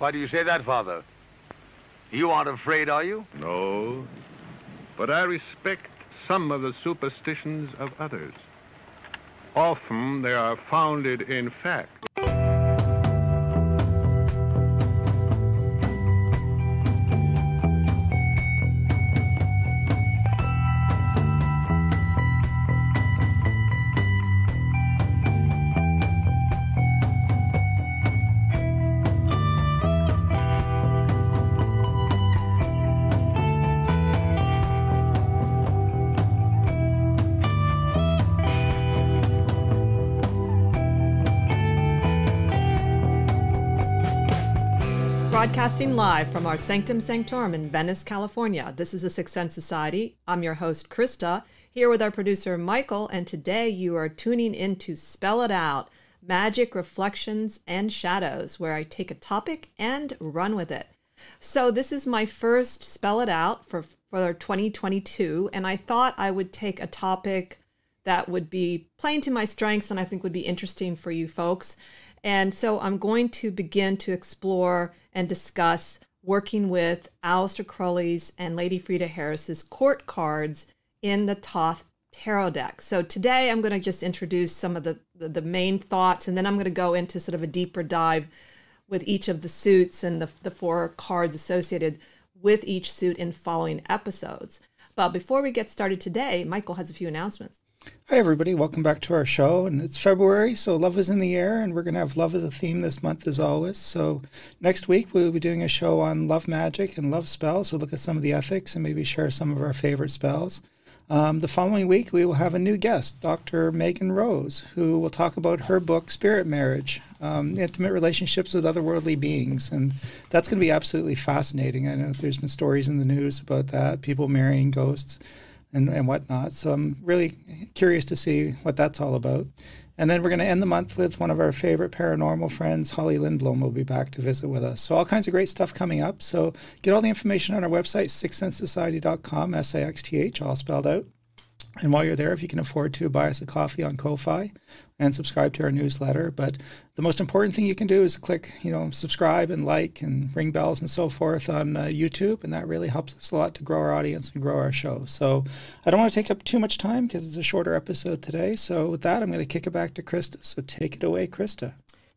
Why do you say that, Father? You aren't afraid, are you? No. But I respect some of the superstitions of others. Often they are founded in fact. Broadcasting live from our Sanctum Sanctorum in Venice, California. This is the Sixth Sense Society. I'm your host, Krista, here with our producer, Michael, and today you are tuning in to Spell It Out Magick, Reflections, and Shadows, where I take a topic and run with it. So, this is my first Spell It Out for, for 2022, and I thought I would take a topic that would be playing to my strengths and I think would be interesting for you folks. And so I'm going to begin to explore and discuss working with Aleister Crowley's and Lady Frieda Harris's court cards in the Thoth Tarot deck. So today I'm going to just introduce some of the, the, the main thoughts, and then I'm going to go into sort of a deeper dive with each of the suits and the, the four cards associated with each suit in following episodes. But before we get started today, Michael has a few announcements. Hi, everybody. Welcome back to our show. And it's February, so love is in the air, and we're going to have love as a theme this month, as always. So, next week, we'll be doing a show on love magic and love spells. We'll look at some of the ethics and maybe share some of our favorite spells. Um, the following week, we will have a new guest, Dr. Megan Rose, who will talk about her book, Spirit Marriage um, Intimate Relationships with Otherworldly Beings. And that's going to be absolutely fascinating. I know there's been stories in the news about that, people marrying ghosts and, and whatnot. So I'm really curious to see what that's all about. And then we're going to end the month with one of our favorite paranormal friends, Holly Lindblom, will be back to visit with us. So all kinds of great stuff coming up. So get all the information on our website, sixthsensesociety.com, S-I-X-T-H, all spelled out. And while you're there, if you can afford to, buy us a coffee on Ko-Fi and subscribe to our newsletter. But the most important thing you can do is click, you know, subscribe and like and ring bells and so forth on uh, YouTube, and that really helps us a lot to grow our audience and grow our show. So I don't want to take up too much time because it's a shorter episode today. So with that, I'm going to kick it back to Krista. So take it away, Krista.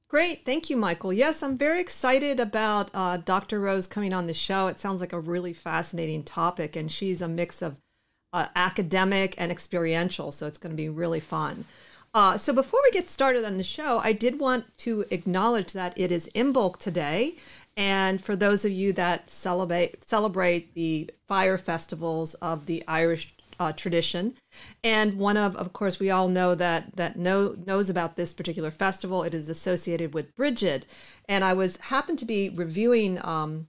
Great. Thank you, Michael. Yes, I'm very excited about uh, Dr. Rose coming on the show. It sounds like a really fascinating topic, and she's a mix of uh, academic and experiential. So it's going to be really fun. Uh, so before we get started on the show, I did want to acknowledge that it is Imbolc today. And for those of you that celebrate celebrate the fire festivals of the Irish uh, tradition, and one of, of course, we all know that that know knows about this particular festival. It is associated with Brigid, and I was happened to be reviewing. Um,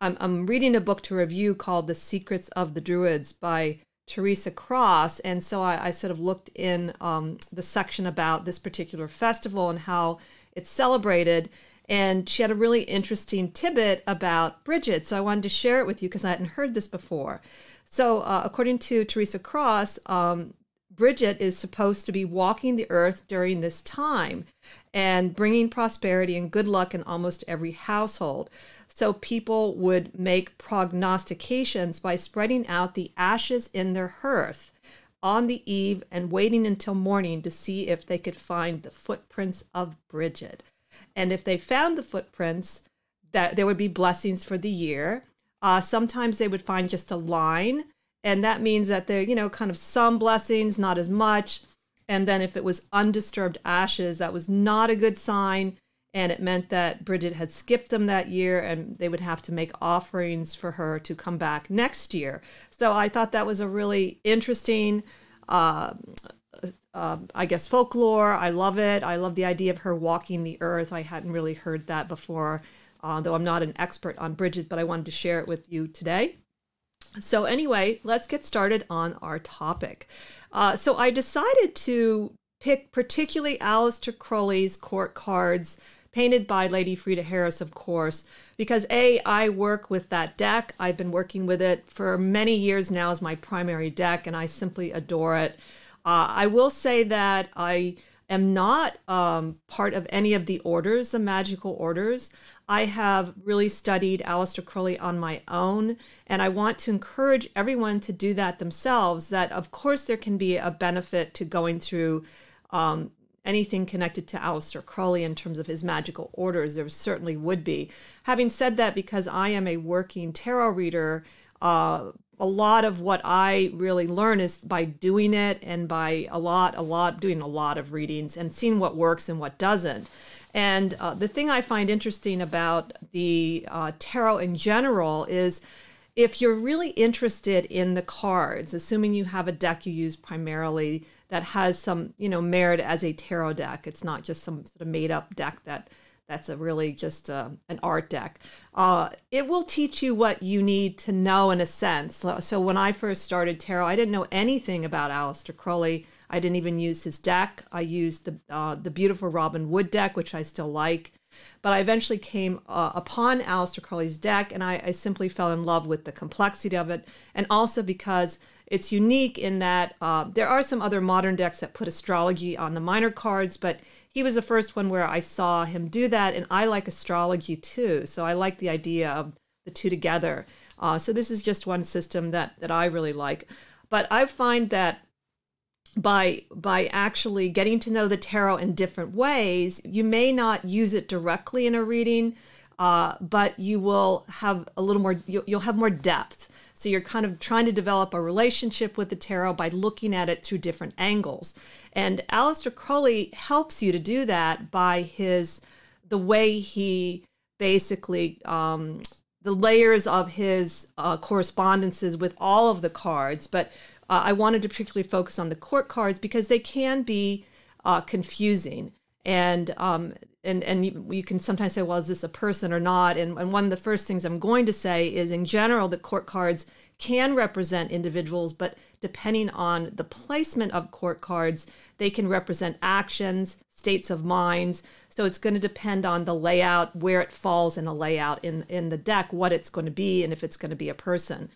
I'm, I'm reading a book to review called "The Secrets of the Druids" by Teresa Cross. And so I, I sort of looked in um, the section about this particular festival and how it's celebrated. And she had a really interesting tidbit about Bridget. So I wanted to share it with you because I hadn't heard this before. So, uh, according to Teresa Cross, um, Brigid is supposed to be walking the earth during this time and bringing prosperity and good luck in almost every household. So people would make prognostications by spreading out the ashes in their hearth on the eve and waiting until morning to see if they could find the footprints of Bridget. And if they found the footprints, that there would be blessings for the year. Uh, sometimes they would find just a line, and that means that they're, you know, kind of some blessings, not as much. And then if it was undisturbed ashes, that was not a good sign and it meant that Bridget had skipped them that year and they would have to make offerings for her to come back next year. So I thought that was a really interesting, uh, uh, I guess, folklore. I love it. I love the idea of her walking the earth. I hadn't really heard that before, uh, though I'm not an expert on Bridget, but I wanted to share it with you today. So, anyway, let's get started on our topic. Uh, so, I decided to pick particularly Aleister Crowley's court cards painted by Lady Frieda Harris, of course, because A, I work with that deck. I've been working with it for many years now as my primary deck, and I simply adore it. Uh, I will say that I am not um, part of any of the orders, the magical orders. I have really studied Aleister Crowley on my own, and I want to encourage everyone to do that themselves. That, of course, there can be a benefit to going through um, anything connected to Aleister Crowley in terms of his magical orders. There certainly would be. Having said that, because I am a working tarot reader, uh, a lot of what I really learn is by doing it and by a lot, a lot, doing a lot of readings and seeing what works and what doesn't. And uh, the thing I find interesting about the uh, tarot in general is if you're really interested in the cards, assuming you have a deck you use primarily that has some, you know, merit as a tarot deck, it's not just some sort of made up deck that that's a really just uh, an art deck. Uh, it will teach you what you need to know in a sense. So, so when I first started tarot, I didn't know anything about Aleister Crowley. I didn't even use his deck. I used the uh, the beautiful Robin Wood deck, which I still like. But I eventually came uh, upon Aleister Crowley's deck, and I, I simply fell in love with the complexity of it, and also because it's unique in that uh, there are some other modern decks that put astrology on the minor cards, but he was the first one where I saw him do that, and I like astrology too. So I like the idea of the two together. Uh, so this is just one system that that I really like. But I find that by by actually getting to know the tarot in different ways, you may not use it directly in a reading, uh, but you will have a little more. You'll, you'll have more depth. So you're kind of trying to develop a relationship with the tarot by looking at it through different angles. And Aleister Crowley helps you to do that by his the way he basically um, the layers of his uh, correspondences with all of the cards. But uh, I wanted to particularly focus on the court cards because they can be uh, confusing. And um, and and you, can sometimes say, well, is this a person or not? And, and one of the first things I'm going to say is, in general, the court cards can represent individuals, but depending on the placement of court cards, they can represent actions, states of minds. So it's going to depend on the layout, where it falls in a layout in in the deck, what it's going to be, and if it's going to be a person.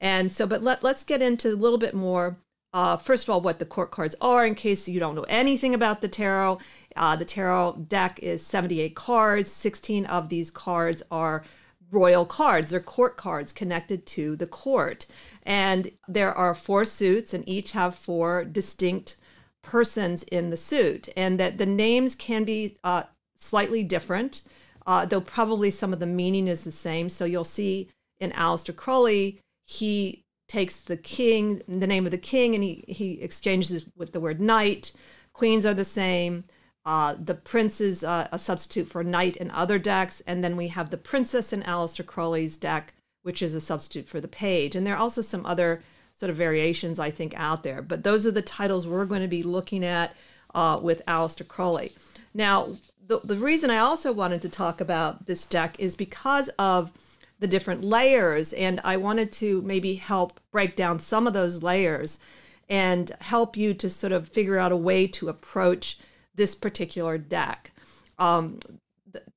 And so, but let, let's get into a little bit more uh, first of all, what the court cards are, in case you don't know anything about the tarot. Uh, the tarot deck is 78 cards. 16 of these cards are royal cards. They're court cards connected to the court. And there are four suits, and each have four distinct persons in the suit. And that the names can be uh, slightly different, uh, though probably some of the meaning is the same. So you'll see in Aleister Crowley, he takes the king, the name of the king, and he, he exchanges it with the word knight. Queens are the same. Uh, the prince is uh, a substitute for knight in other decks. And then we have the princess in Aleister Crowley's deck, which is a substitute for the page. And there are also some other sort of variations, I think, out there. But those are the titles we're going to be looking at uh, with Aleister Crowley. Now, the, the reason I also wanted to talk about this deck is because of the different layers. And I wanted to maybe help break down some of those layers and help you to sort of figure out a way to approach this particular deck. Um,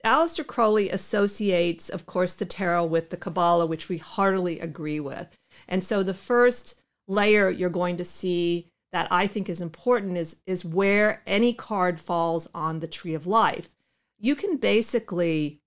Aleister Crowley associates, of course, the tarot with the Kabbalah, which we heartily agree with. And so the first layer you're going to see that I think is important is, is where any card falls on the tree of life. You can basically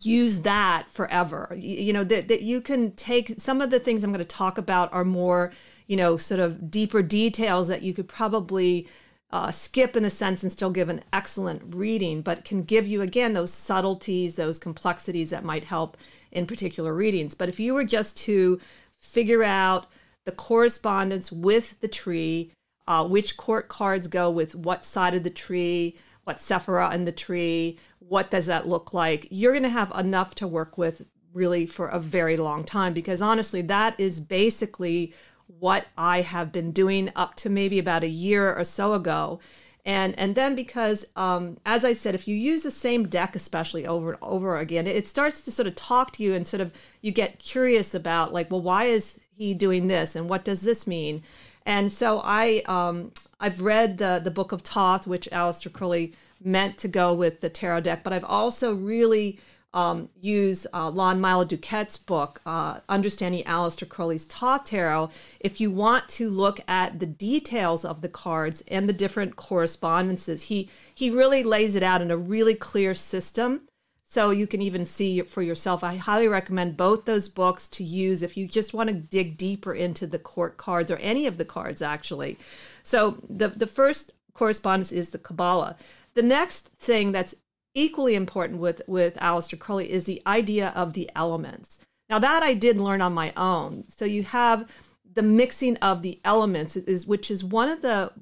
use that forever. You, know, that, that you can take some of the things I'm going to talk about are more, you know, sort of deeper details that you could probably uh, skip in a sense and still give an excellent reading, but can give you again those subtleties, those complexities that might help in particular readings. But if you were just to figure out the correspondence with the tree, uh, which court cards go with what side of the tree, what sephira in the tree, what does that look like? You're going to have enough to work with really for a very long time because honestly, that is basically what I have been doing up to maybe about a year or so ago. And and then because um, as I said, if you use the same deck, especially over and over again, it starts to sort of talk to you and sort of you get curious about like, well, why is he doing this and what does this mean? And so I um, I've read the the Book of Thoth, which Aleister Crowley meant to go with the tarot deck, but I've also really um, use uh, Lon Milo DuQuette's book, uh, Understanding Aleister Crowley's Thoth Tarot, if you want to look at the details of the cards and the different correspondences. He he really lays it out in a really clear system, so you can even see for yourself. I highly recommend both those books to use if you just want to dig deeper into the court cards or any of the cards actually. So the the first correspondence is the Kabbalah. The next thing that's equally important with with Aleister Crowley is the idea of the elements. Now that I did learn on my own. So you have the mixing of the elements is which is one of the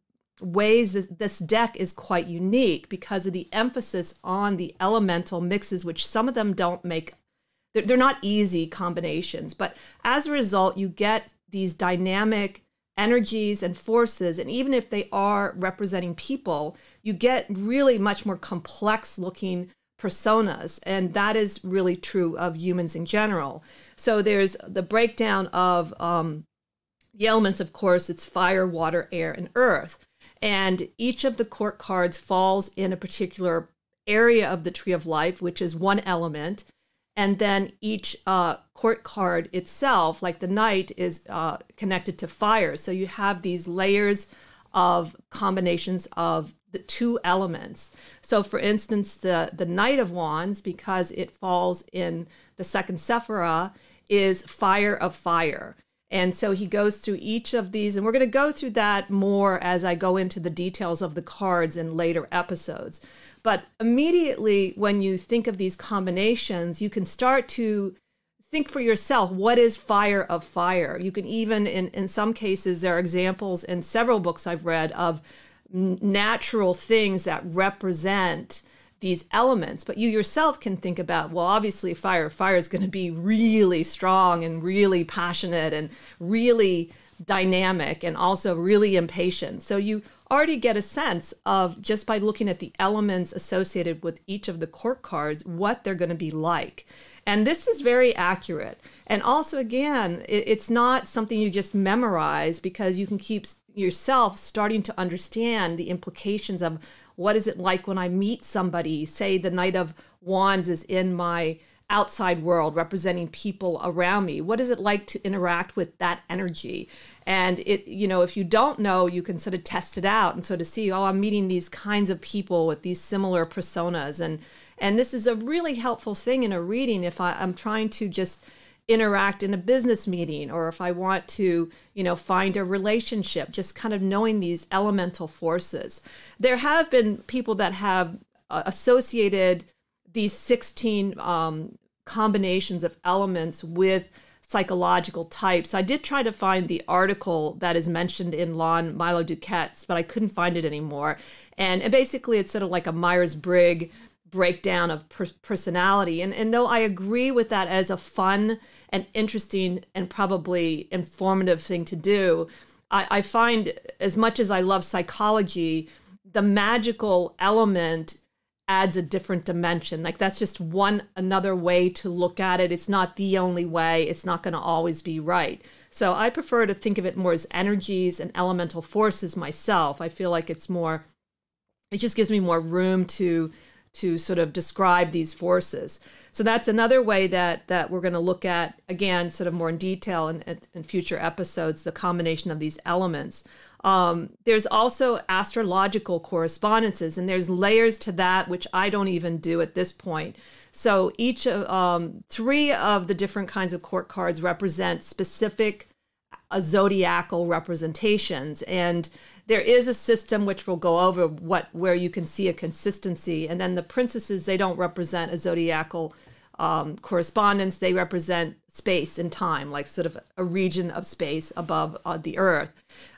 ways that this deck is quite unique because of the emphasis on the elemental mixes which some of them don't make they're, they're not easy combinations but as a result you get these dynamic energies and forces and even if they are representing people you get really much more complex looking personas. And that is really true of humans in general. So there's the breakdown of um, the elements, of course, it's fire, water, air, and earth. And each of the court cards falls in a particular area of the tree of life, which is one element. And then each uh, court card itself, like the knight, is uh, connected to fire. So you have these layers of combinations of the two elements. So, for instance, the, the Knight of Wands, because it falls in the second Sephira, is fire of fire. And so he goes through each of these, and we're going to go through that more as I go into the details of the cards in later episodes. But immediately, when you think of these combinations, you can start to think for yourself what is fire of fire. You can even, in, in some cases, there are examples in several books I've read of natural things that represent these elements but you yourself can think about well obviously fire fire is going to be really strong and really passionate and really dynamic and also really impatient. So you already get a sense of just by looking at the elements associated with each of the court cards what they're going to be like. And this is very accurate. And also again it, it's not something you just memorize because you can keep yourself starting to understand the implications of what is it like when I meet somebody, say the Knight of Wands is in my outside world representing people around me? What is it like to interact with that energy? And it you know if you don't know you can sort of test it out and sort of see oh i'm meeting these kinds of people with these similar personas. And and this is a really helpful thing in a reading if I, i'm trying to just interact in a business meeting or if I want to, you know, find a relationship, just kind of knowing these elemental forces. There have been people that have uh, associated these 16 um, combinations of elements with psychological types. I did try to find the article that is mentioned in Lon Milo DuQuette's, but I couldn't find it anymore. And, and basically, it's sort of like a Myers Briggs breakdown of per- personality. And, and though I agree with that as a fun and interesting and probably informative thing to do, I, I find as much as I love psychology, the magical element adds a different dimension. Like that's just one another way to look at it. It's not the only way. It's not going to always be right. So I prefer to think of it more as energies and elemental forces myself. I feel like it's more it just gives me more room to to sort of describe these forces. So that's another way that that we're going to look at again, sort of more in detail in, in future episodes, the combination of these elements. Um, there's also astrological correspondences, and there's layers to that which I don't even do at this point. So each of um, three of the different kinds of court cards represent specific uh, zodiacal representations, and there is a system which we'll go over what where you can see a consistency and then the princesses they don't represent a zodiacal um, correspondence. They represent space and time like sort of a region of space above uh, the earth.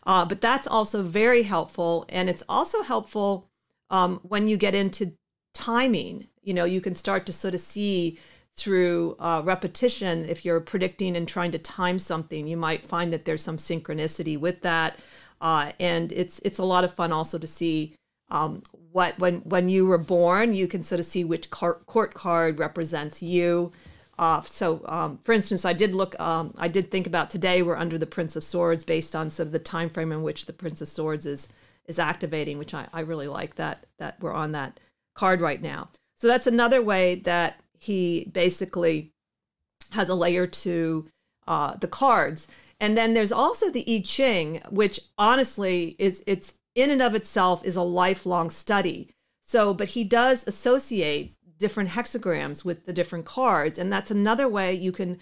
Uh, but that's also very helpful and it's also helpful um, when you get into timing. You know you can start to sort of see through uh, repetition. If you're predicting and trying to time something you might find that there's some synchronicity with that uh, and it's it's a lot of fun also to see um, what when when you were born, you can sort of see which car- court card represents you. Uh, so, um, for instance, I did look. Um, I did think about today. We're under the Prince of Swords, based on sort of the time frame in which the Prince of Swords is is activating, which I, I really like that that we're on that card right now. So that's another way that he basically has a layer to uh, the cards. And then there's also the I Ching, which honestly is it's in and of itself is a lifelong study. So, but he does associate different hexagrams with the different cards, and that's another way you can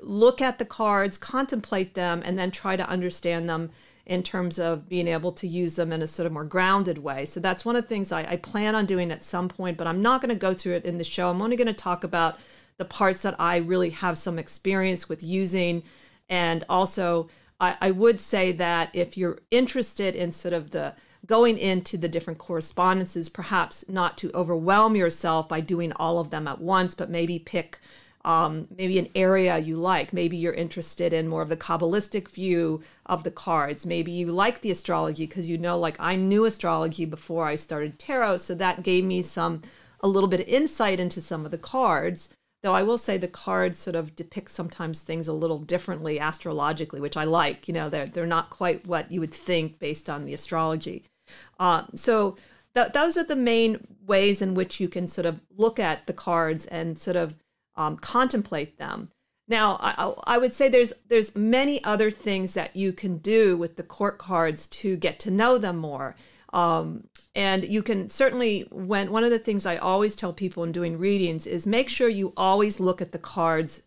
look at the cards, contemplate them, and then try to understand them in terms of being able to use them in a sort of more grounded way. So that's one of the things I, I plan on doing at some point, but I'm not going to go through it in the show. I'm only going to talk about the parts that I really have some experience with using. And also, I, I would say that if you're interested in sort of the going into the different correspondences, perhaps not to overwhelm yourself by doing all of them at once, but maybe pick um, maybe an area you like. Maybe you're interested in more of the Kabbalistic view of the cards. Maybe you like the astrology because you know, like I knew astrology before I started tarot, so that gave me some a little bit of insight into some of the cards. Though I will say the cards sort of depict sometimes things a little differently astrologically, which I like. You know, they're they're not quite what you would think based on the astrology. Uh, so th- those are the main ways in which you can sort of look at the cards and sort of um, contemplate them. Now, I, I, would say there's there's many other things that you can do with the court cards to get to know them more. Um, and you can certainly when one of the things I always tell people in doing readings is make sure you always look at the cards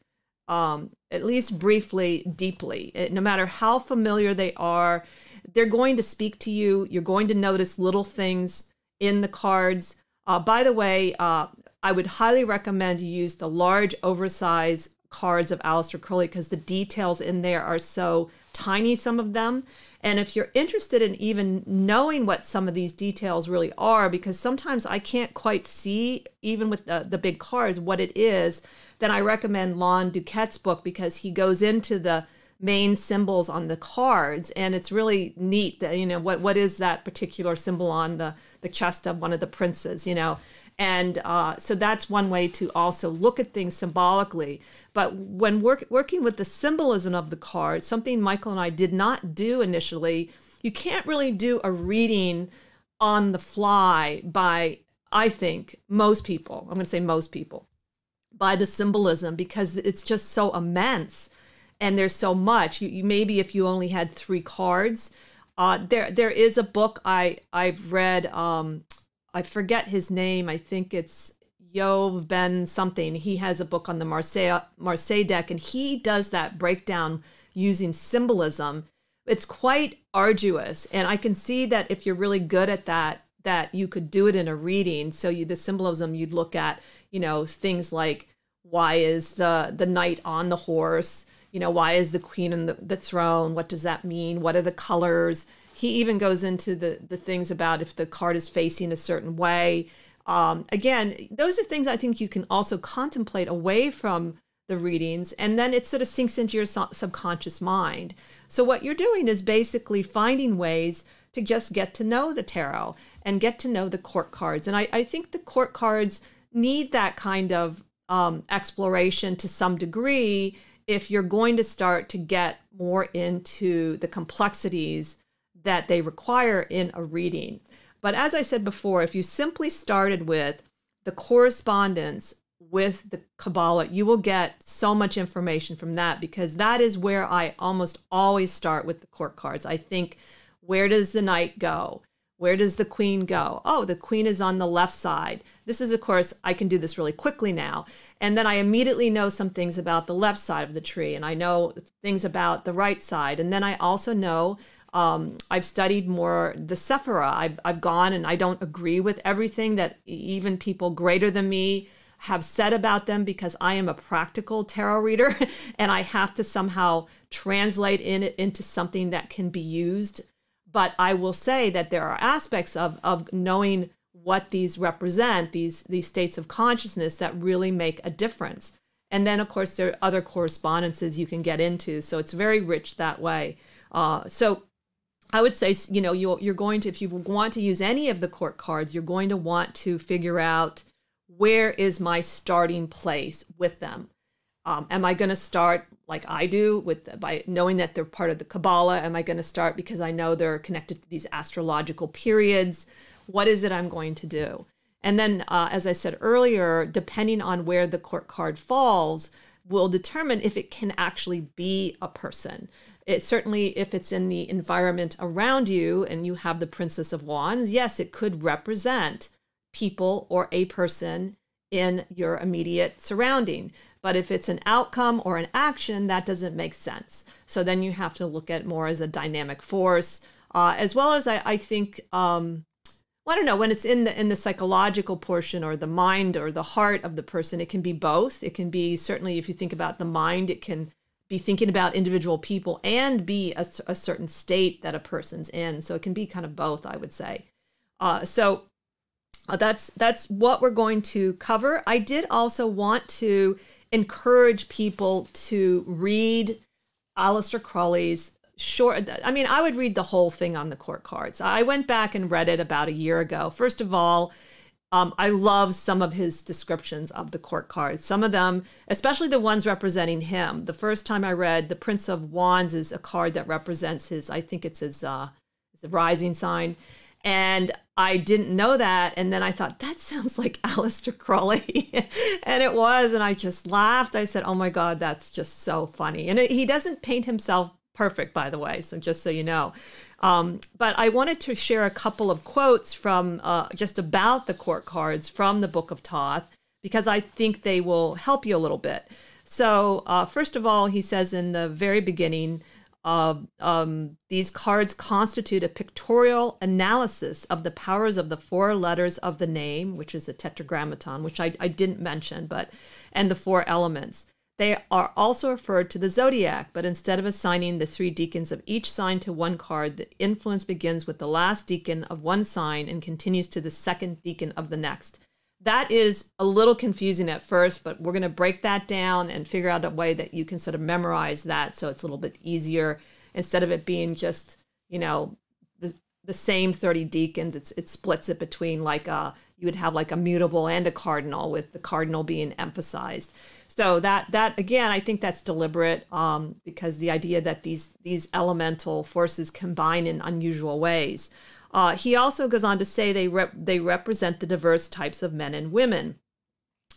um, at least briefly, deeply. It, no matter how familiar they are, they're going to speak to you. You're going to notice little things in the cards. Uh, by the way, uh, I would highly recommend you use the large, oversized cards of Aleister Crowley because the details in there are so tiny, some of them. And if you're interested in even knowing what some of these details really are, because sometimes I can't quite see, even with the, the big cards, what it is, then I recommend Lon DuQuette's book because he goes into the main symbols on the cards. And it's really neat that you know what what is that particular symbol on the the chest of one of the princes you know? And uh, so that's one way to also look at things symbolically. But when work, working with the symbolism of the card, something Michael and I did not do initially, you can't really do a reading on the fly by, I think, most people, I'm going to say most people, by the symbolism because it's just so immense and there's so much. You, you maybe if you only had three cards, uh, there there is a book I I've read. Um, I forget his name. I think it's Yoav Ben something. He has a book on the Marseille, Marseille deck, and he does that breakdown using symbolism. It's quite arduous, and I can see that if you're really good at that, that you could do it in a reading. So you, the symbolism you'd look at, you know, things like why is the the knight on the horse? You know, why is the queen on the, the throne? What does that mean? What are the colors? he even goes into the the things about if the card is facing a certain way. Um, again, those are things I think you can also contemplate away from the readings, and then it sort of sinks into your subconscious mind. So what you're doing is basically finding ways to just get to know the tarot and get to know the court cards. And I, I think the court cards need that kind of um, exploration to some degree if you're going to start to get more into the complexities that they require in a reading. But as I said before, if you simply started with the correspondence with the Kabbalah, you will get so much information from that because that is where I almost always start with the court cards. I think, where does the knight go? Where does the queen go? Oh, the queen is on the left side. This is, of course, I can do this really quickly now. And then I immediately know some things about the left side of the tree, and I know things about the right side. And then I also know um, I've studied more the Sephira. I've, I've gone and I don't agree with everything that even people greater than me have said about them because I am a practical tarot reader and I have to somehow translate in it into something that can be used. But I will say that there are aspects of, of knowing what these represent, these, these states of consciousness that really make a difference. And then, of course, there are other correspondences you can get into. So it's very rich that way. Uh, so I would say, you know, you're, you're going to, if you want to use any of the court cards, you're going to want to figure out where is my starting place with them. Um, am I going to start like I do with by knowing that they're part of the Kabbalah? Am I going to start because I know they're connected to these astrological periods? What is it I'm going to do? And then, uh, as I said earlier, depending on where the court card falls, will determine if it can actually be a person. It certainly, if it's in the environment around you and you have the Princess of Wands, yes, it could represent people or a person in your immediate surrounding. But if it's an outcome or an action, that doesn't make sense. So then you have to look at more as a dynamic force, uh, as well as I, I think um, well, I don't know when it's in the in the psychological portion or the mind or the heart of the person. It can be both. It can be certainly if you think about the mind, it can be thinking about individual people and be a, a certain state that a person's in. So it can be kind of both, I would say. Uh, so that's that's what we're going to cover. I did also want to encourage people to read Aleister Crowley's short i mean i would read the whole thing on the court cards. I went back and read it about a year ago. First of all um, i love some of his descriptions of the court cards. Some of them especially the ones representing him. The first time i read the prince of wands is a card that represents his i think it's his uh rising sign and I didn't know that. And then I thought, that sounds like Aleister Crowley. and it was. And I just laughed. I said, oh my God, that's just so funny. And it, he doesn't paint himself perfect, by the way. So just so you know. Um, but I wanted to share a couple of quotes from uh, just about the court cards from the Book of Thoth because I think they will help you a little bit. So, uh, first of all, he says in the very beginning, uh, um, these cards constitute a pictorial analysis of the powers of the four letters of the name, which is a tetragrammaton, which I, I didn't mention, but and the four elements. They are also referred to the zodiac, but instead of assigning the three decans of each sign to one card, the influence begins with the last deacon of one sign and continues to the second deacon of the next. That is a little confusing at first, but we're going to break that down and figure out a way that you can sort of memorize that so it's a little bit easier instead of it being just, you know, the, the same 30 decans. It's, it splits it between like a, you would have like a mutable and a cardinal with the cardinal being emphasized. So that that again, I think that's deliberate um, because the idea that these these elemental forces combine in unusual ways. Uh, he also goes on to say they rep- they represent the diverse types of men and women.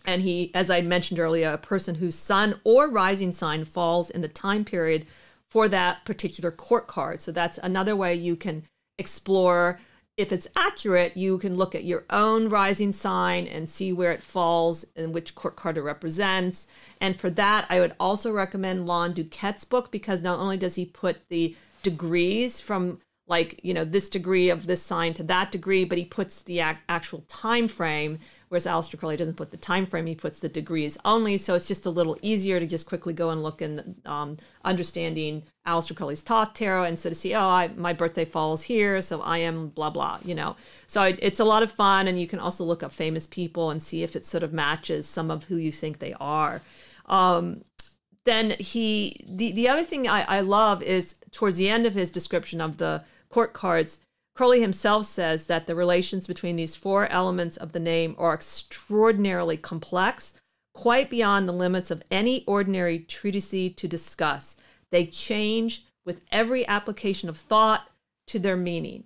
And he, as I mentioned earlier, a person whose sun or rising sign falls in the time period for that particular court card. So that's another way you can explore if it's accurate, you can look at your own rising sign and see where it falls and which court card it represents. And for that, I would also recommend Lon DuQuette's book because not only does he put the degrees from like you know this degree of this sign to that degree but he puts the ac- actual time frame whereas Aleister Crowley doesn't put the time frame he puts the degrees only. So it's just a little easier to just quickly go and look in um, understanding Aleister Crowley's Thoth Tarot and so to see oh I, my birthday falls here so I am blah blah you know. So it, it's a lot of fun and you can also look up famous people and see if it sort of matches some of who you think they are. Um, then he the, the other thing I, I love is towards the end of his description of the court cards, Crowley himself says that the relations between these four elements of the name are extraordinarily complex, quite beyond the limits of any ordinary treatise to discuss. They change with every application of thought to their meaning.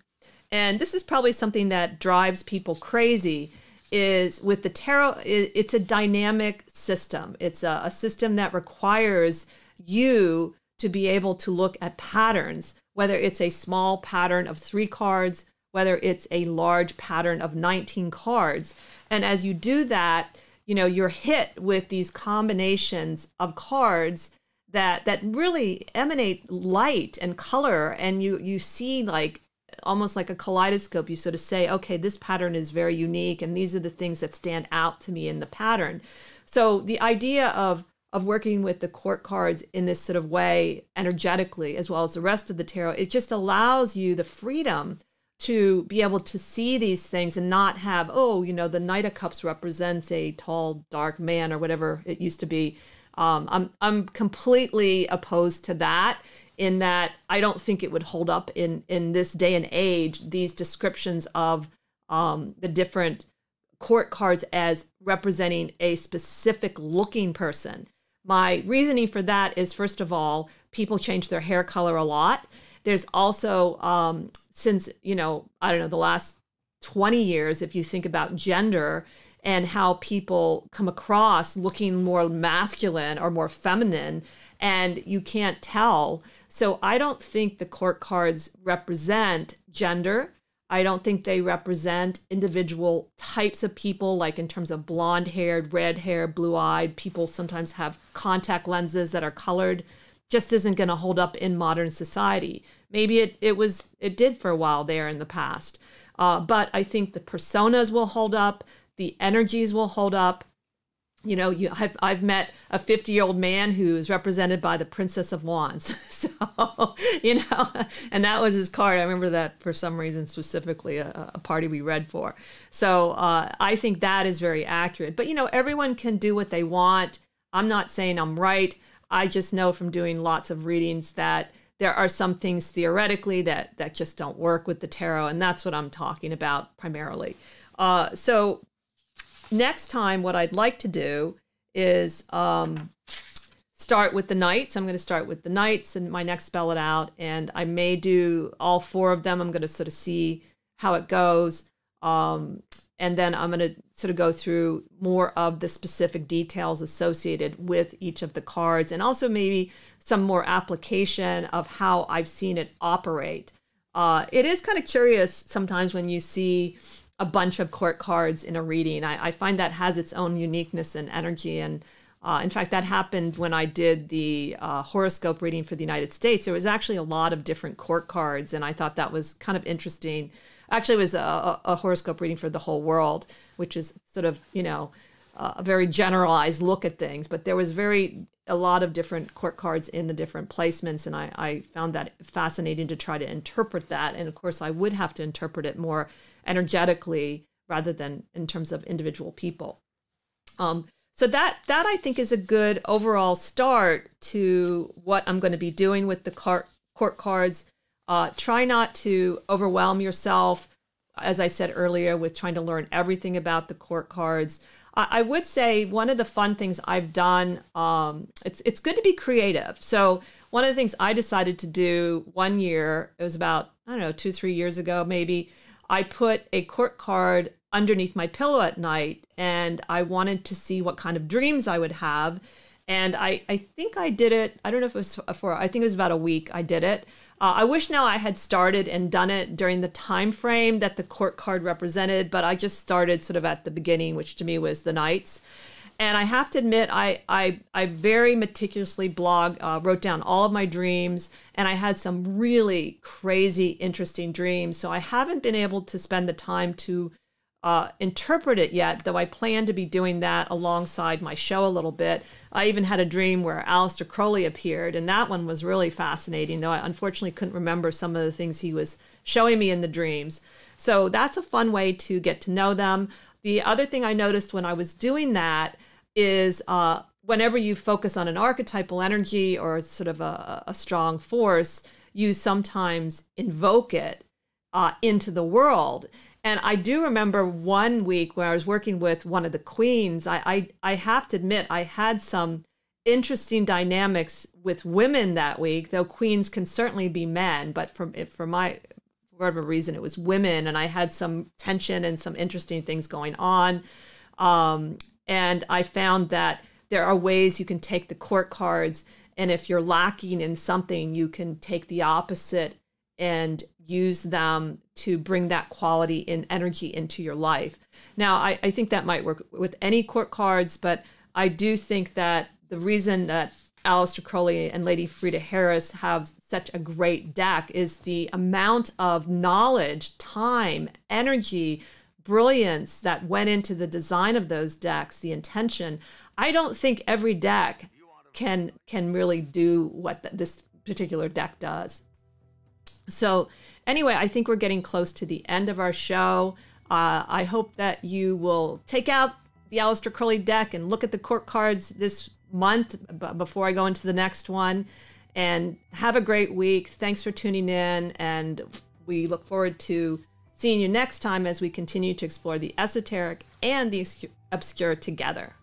And this is probably something that drives people crazy is with the tarot it's a dynamic system it's a, a system that requires you to be able to look at patterns whether it's a small pattern of three cards, whether it's a large pattern of 19 cards. And as you do that, you know, you're hit with these combinations of cards that that really emanate light and color and you you see like almost like a kaleidoscope you sort of say okay this pattern is very unique and these are the things that stand out to me in the pattern so the idea of of working with the court cards in this sort of way energetically as well as the rest of the tarot it just allows you the freedom to be able to see these things and not have oh you know the knight of cups represents a tall dark man or whatever it used to be. Um, i'm i'm completely opposed to that in that i don't think it would hold up in in this day and age these descriptions of um, the different court cards as representing a specific looking person my reasoning for that is first of all, people change their hair color a lot. There's also, um, since, you know, I don't know, the last 20 years if you think about gender and how people come across looking more masculine or more feminine and you can't tell. So I don't think the court cards represent gender. I don't think they represent individual types of people, like in terms of blonde haired, red hair, blue eyed. People sometimes have contact lenses that are colored. Just isn't going to hold up in modern society. Maybe it, it was it did for a while there in the past. Uh, but I think the personas will hold up, the energies will hold up, you know, you, I've, I've met a 50 year old man who's represented by the Princess of Wands. so, you know, and that was his card. I remember that for some reason, specifically a, a party we read for. So uh, I think that is very accurate. But, you know, everyone can do what they want. I'm not saying I'm right. I just know from doing lots of readings that there are some things theoretically that, that just don't work with the tarot. And that's what I'm talking about primarily. Uh, so next time, what I'd like to do is um, start with the knights. I'm going to start with the knights and my next spell it out. And I may do all four of them. I'm going to sort of see how it goes. Um, and then I'm going to sort of go through more of the specific details associated with each of the cards and also maybe some more application of how I've seen it operate. Uh, it is kind of curious sometimes when you see a bunch of court cards in a reading. I, I find that has its own uniqueness and energy. And uh, in fact, that happened when I did the uh, horoscope reading for the United States. There was actually a lot of different court cards, and I thought that was kind of interesting. Actually, it was a, a horoscope reading for the whole world, which is sort of, you know, a very generalized look at things. But there was very a lot of different court cards in the different placements, and I, I found that fascinating to try to interpret that. And of course, I would have to interpret it more energetically rather than in terms of individual people. Um, so that that I think is a good overall start to what I'm going to be doing with the court court cards. Uh, try not to overwhelm yourself, as I said earlier, with trying to learn everything about the court cards. I, I would say one of the fun things I've done. Um, it's it's good to be creative. So one of the things I decided to do one year, it was about I don't know two three years ago maybe. I put a court card underneath my pillow at night and I wanted to see what kind of dreams I would have. And I, I think I did it, I don't know if it was for, I think it was about a week I did it. Uh, I wish now I had started and done it during the time frame that the court card represented, but I just started sort of at the beginning, which to me was the knights. And I have to admit, I I, I very meticulously blog, uh, wrote down all of my dreams, and I had some really crazy, interesting dreams. So I haven't been able to spend the time to uh, interpret it yet, though I plan to be doing that alongside my show a little bit. I even had a dream where Aleister Crowley appeared, and that one was really fascinating, though I unfortunately couldn't remember some of the things he was showing me in the dreams. So that's a fun way to get to know them. The other thing I noticed when I was doing that is uh, whenever you focus on an archetypal energy or sort of a, a strong force, you sometimes invoke it uh, into the world. And I do remember one week where I was working with one of the queens. I, I, I have to admit, I had some interesting dynamics with women that week, though queens can certainly be men. But for, for my whatever reason, it was women, and I had some tension and some interesting things going on. Um, and I found that there are ways you can take the court cards, and if you're lacking in something, you can take the opposite and use them to bring that quality and energy into your life. Now, I, I think that might work with any court cards, but I do think that the reason that Aleister Crowley and Lady Frieda Harris have such a great deck is the amount of knowledge, time, energy, brilliance that went into the design of those decks, the intention. I don't think every deck can can really do what the, this particular deck does. So, anyway, I think we're getting close to the end of our show. Uh, I hope that you will take out the Aleister Crowley deck and look at the court cards this month before I go into the next one. And have a great week. Thanks for tuning in. And we look forward to seeing you next time as we continue to explore the esoteric and the obscure together.